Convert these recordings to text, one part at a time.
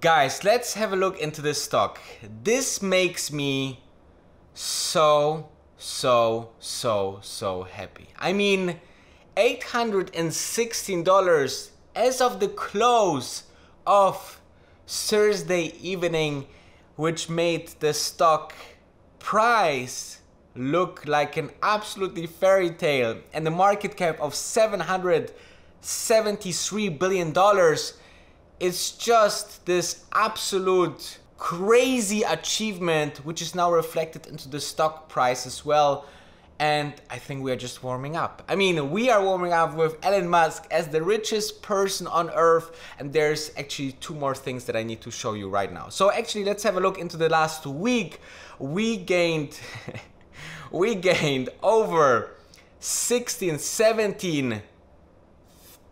Guys, let's have a look into this stock. This makes me so, so, so, so happy. I mean, $816 as of the close of Thursday evening, which made the stock price look like an absolutely fairy tale and the market cap of 773 billion dollars is just this absolute crazy achievement which is now reflected into the stock price as well and I think we are just warming up. I mean, we are warming up with Elon Musk as the richest person on earth, and there's actually two more things that I need to show you right now. So actually, let's have a look into the last week. We gained, we gained over 16, 17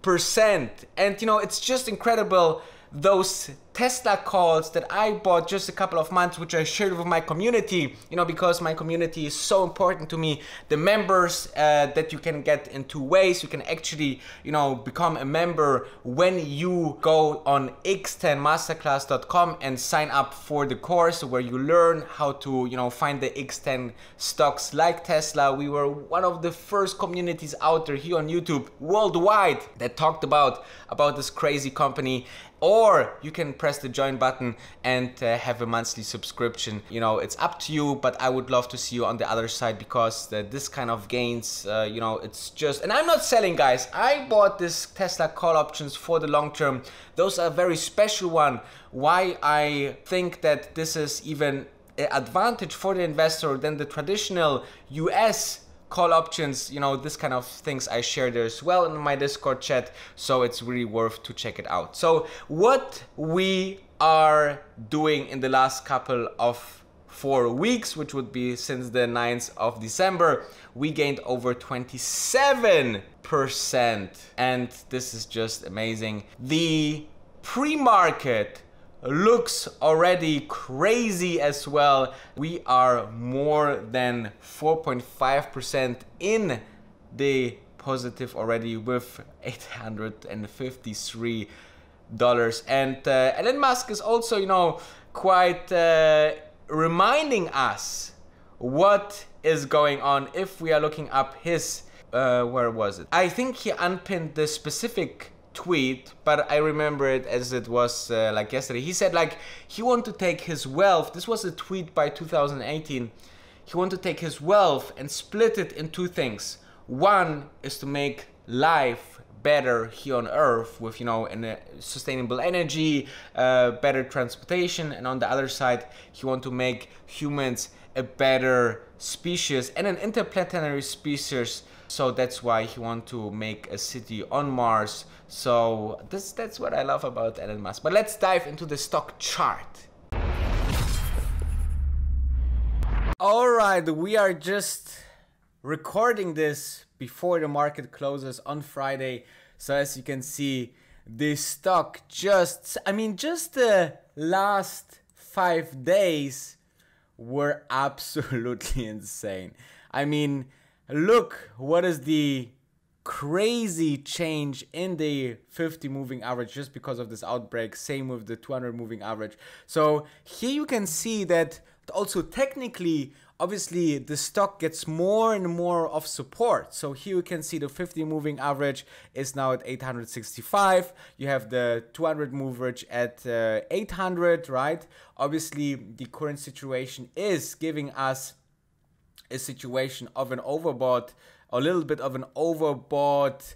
percent, and you know, it's just incredible those Tesla calls that I bought just a couple of months, which I shared with my community, you know, because my community is so important to me. The members uh, that you can get in two ways. You can actually, you know, become a member when you go on x10masterclass.com and sign up for the course where you learn how to, you know, find the X10 stocks like Tesla. We were one of the first communities out there here on YouTube worldwide that talked about about this crazy company or you can press the join button and uh, have a monthly subscription. You know it's up to you but i would love to see you on the other side because the, this kind of gains uh, you know it's just and i'm not selling guys. I bought this tesla call options for the long term. Those are very special one. Why i think that this is even advantage for the investor than the traditional us call options, you know, this kind of things I share there as well in my Discord chat. So it's really worth to check it out. So what we are doing in the last couple of four weeks, which would be since the 9th of December, we gained over 27%. And this is just amazing. The pre-market looks already crazy as well. We are more than 4.5% in the positive already with 853 dollars. And uh, Elon Musk is also you know quite uh, reminding us what is going on. If we are looking up his uh, where was it? I think he unpinned the specific tweet, but I remember it as it was uh, like yesterday. He said like he wanted to take his wealth. This was a tweet by 2018. He wanted to take his wealth and split it in two things. One is to make life better here on earth with you know uh, sustainable energy uh, better transportation and on the other side he want to make humans a better species and an interplanetary species so that's why he want to make a city on Mars. So this, that's what I love about Elon Musk. But let's dive into the stock chart. All right, we are just recording this before the market closes on Friday. So as you can see, the stock just, I mean, just the last five days were absolutely insane. I mean, look what is the crazy change in the 50 moving average just because of this outbreak? Same with the 200 moving average. So here you can see that also technically obviously the stock gets more and more of support. So here you can see the 50 moving average is now at 865 you have the 200 moving at uh, 800 right? Obviously the current situation is giving us a situation of an overbought, a little bit of an overbought,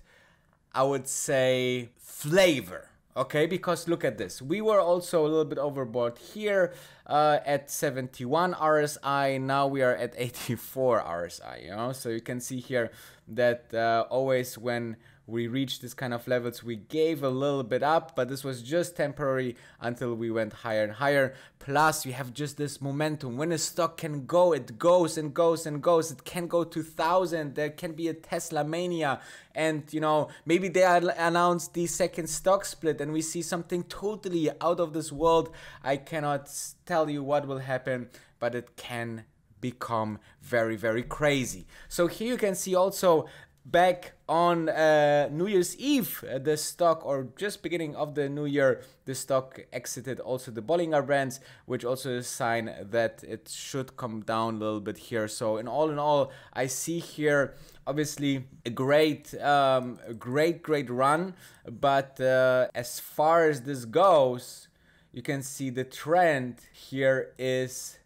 I would say, flavor. Okay, because look at this. We were also a little bit overbought here uh, at 71 RSI. Now we are at 84 RSI, you know? So you can see here that uh, always when we reached this kind of levels we gave a little bit up but this was just temporary until we went higher and higher. Plus we have just this momentum. When a stock can go it goes and goes and goes. It can go to thousand. There can be a tesla mania. And you know maybe they announce the second stock split and we see something totally out of this world. I cannot tell you what will happen but it can become very very crazy. So here you can see also back on uh, New Year's Eve, uh, the stock, or just beginning of the new year, the stock exited also the Bollinger Bands, which also is a sign that it should come down a little bit here. So, in all in all, I see here obviously a great, um, a great, great run. But uh, as far as this goes, you can see the trend here is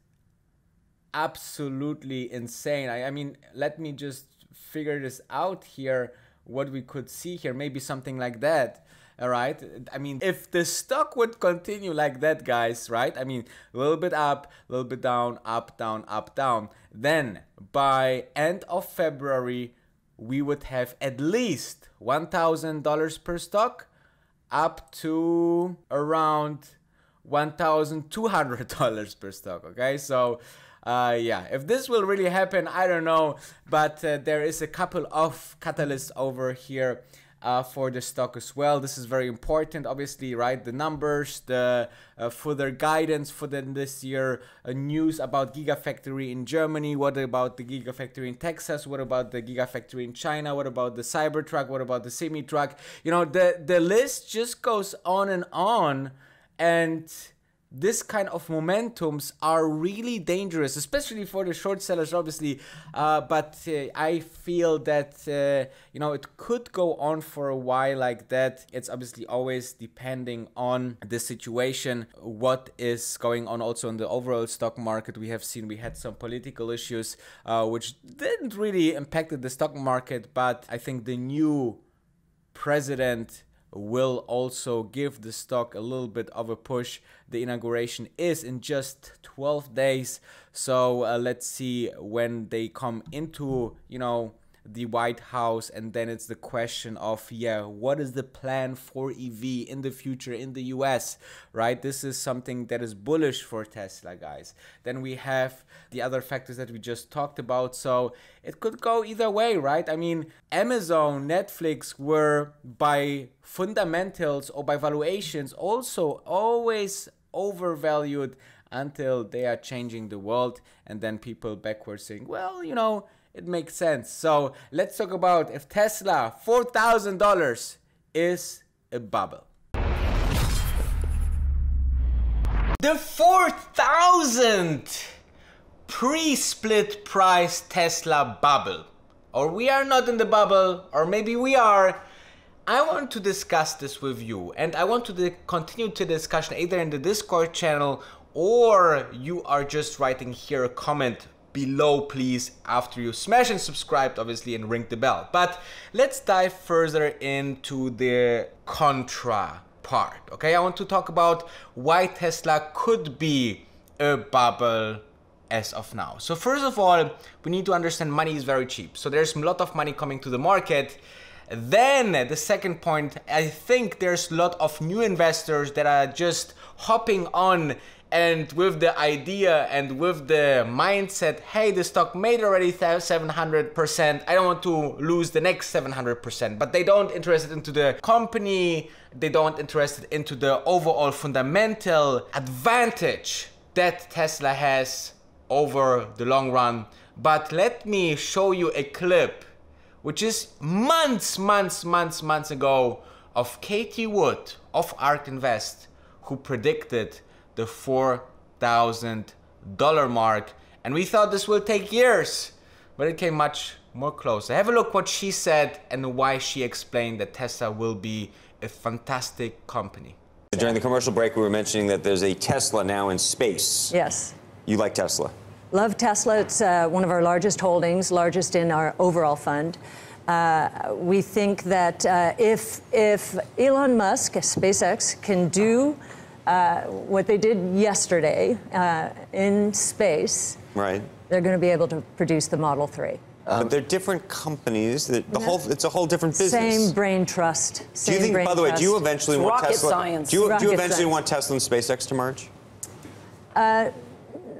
absolutely insane. I, I mean, let me just figure this out here, what we could see here, maybe something like that. All right. I mean, if the stock would continue like that, guys, right? I mean, a little bit up, a little bit down, up, down, up, down. Then by end of February, we would have at least $1,000 per stock up to around $1,200 per stock. Okay. So uh, yeah, if this will really happen, I don't know. But uh, there is a couple of catalysts over here. Uh, for the stock as well. This is very important, obviously, right? The numbers, the uh, further guidance for them this year, uh, news about Gigafactory in Germany. What about the Gigafactory in Texas? What about the Gigafactory in China? What about the Cybertruck? What about the semi truck? You know, the the list just goes on and on, and this kind of momentums are really dangerous, especially for the short sellers, obviously. Uh, but uh, I feel that uh, you know it could go on for a while like that. It's obviously always depending on the situation, what is going on also in the overall stock market. We have seen we had some political issues uh, which didn't really impact the stock market, but I think the new president will also give the stock a little bit of a push. The inauguration is in just 12 days. So uh, let's see when they come into, you know, the White House, and then it's the question of, yeah, what is the plan for EV in the future in the US, right? This is something that is bullish for Tesla, guys. Then we have the other factors that we just talked about. So it could go either way, right? I mean, Amazon, Netflix were by fundamentals or by valuations also always overvalued until they are changing the world and then people backwards saying well you know it makes sense. So let's talk about if Tesla $4,000 is a bubble. The 4,000 pre-split price Tesla bubble. Or we are not in the bubble, or maybe we are. I want to discuss this with you and I want to continue the discussion either in the Discord channel or you are just writing here a comment below please after you smash and subscribe obviously and ring the bell. But let's dive further into the contra part. Okay, I want to talk about why Tesla could be a bubble as of now. So first of all, we need to understand money is very cheap. So there's a lot of money coming to the market. Then the second point, I think there's a lot of new investors that are just hopping on and with the idea and with the mindset, hey, the stock made already 700%, I don't want to lose the next 700%, but they don't interested into the company, they don't interested into the overall fundamental advantage that Tesla has over the long run. But let me show you a clip, which is months, months, months, months ago of Cathie Wood of ARK Invest, who predicted the $4,000 mark. And we thought this will take years, but it came much more closer. Have a look what she said and why she explained that Tesla will be a fantastic company. During the commercial break, we were mentioning that there's a Tesla now in space. Yes. You like Tesla? Love Tesla. It's uh, one of our largest holdings, largest in our overall fund. Uh, we think that uh, if, if Elon Musk, SpaceX, can do uh, what they did yesterday uh, in space, right? They're going to be able to produce the Model 3. Um, but they're different companies. The, the whole it's a whole different business. Same brain trust. do you think, by the way, do you eventually it's want rocket Tesla? Science. Do you, rocket do you eventually science. want Tesla and SpaceX to merge? Uh,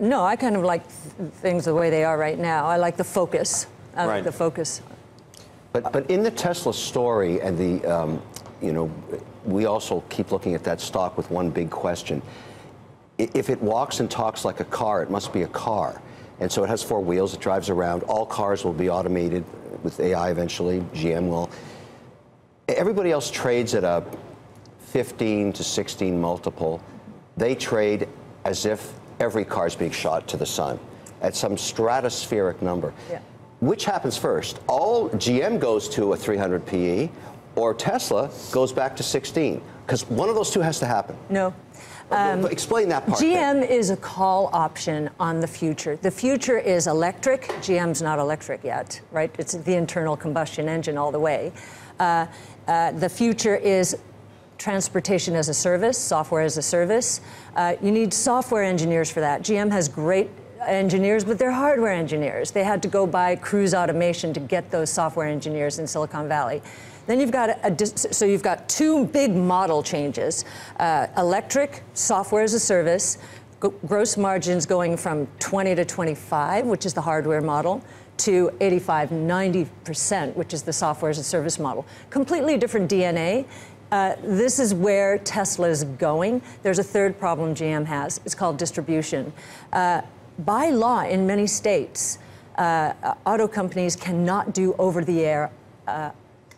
no, I kind of like th things the way they are right now. I like the focus. I Right. like the focus. But, but in the Tesla story and the, um, you know, we also keep looking at that stock with one big question. If it walks and talks like a car, it must be a car. And so it has four wheels, it drives around. All cars will be automated, with AI eventually. GM will. Everybody else trades at a 15 to 16 multiple. They trade as if every car is being shot to the sun at some stratospheric number. Yeah. Which happens first? All GM goes to a 300 PE, or Tesla goes back to 16? Because one of those two has to happen. No. Um, Explain that part. GM then. is a call option on the future. The future is electric. GM's not electric yet, right? It's the internal combustion engine all the way. Uh, uh, the future is transportation as a service, software as a service. Uh, you need software engineers for that. GM has great engineers, but they're hardware engineers. They had to go buy Cruise Automation to get those software engineers in Silicon Valley. Then you've got a, a so you've got two big model changes: uh, electric software as a service, gross margins going from 20 to 25, which is the hardware model, to 85, 90%, which is the software as a service model. Completely different DNA. Uh, this is where Tesla is going. There's a third problem GM has. It's called distribution. Uh, by law, in many states, uh, auto companies cannot do over-the-air uh,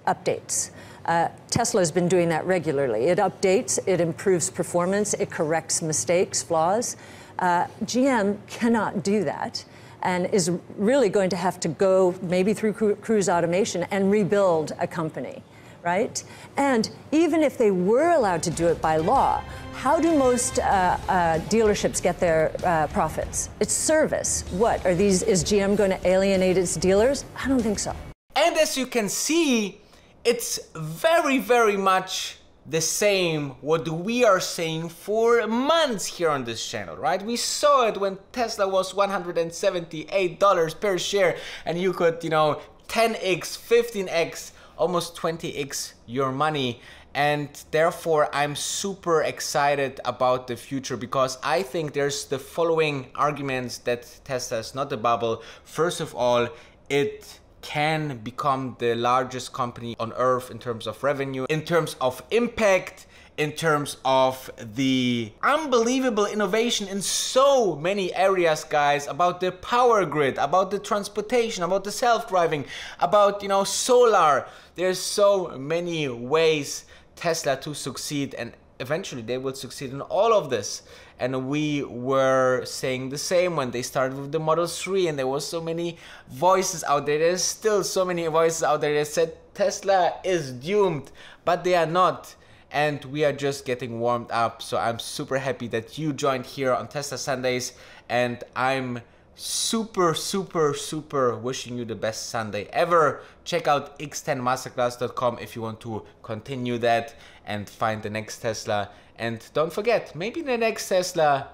updates. Uh, Tesla has been doing that regularly. It updates, it improves performance, it corrects mistakes, flaws. Uh, GM cannot do that and is really going to have to go maybe through cruise automation and rebuild a company, right? And even if they were allowed to do it by law, how do most uh, uh, dealerships get their uh, profits? It's service. What are these? Is GM going to alienate its dealers? I don't think so. And as you can see, it's very, very much the same what we are saying for months here on this channel, right? We saw it when Tesla was $178 per share and you could, you know, 10x, 15x, almost 20x your money and therefore I'm super excited about the future because I think there's the following arguments that Tesla is not a bubble. First of all, it can become the largest company on earth in terms of revenue, in terms of impact, in terms of the unbelievable innovation in so many areas guys about the power grid about the transportation about the self-driving about you know solar. There's so many ways tesla to succeed and eventually they will succeed in all of this and we were saying the same when they started with the Model 3 and there was so many voices out there. There's still so many voices out there that said Tesla is doomed but they are not. And we are just getting warmed up. So I'm super happy that you joined here on Tesla Sundays and I'm super super super wishing you the best Sunday ever check out x10masterclass.com if you want to continue that and find the next Tesla and don't forget, maybe the next Tesla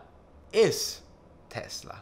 is Tesla.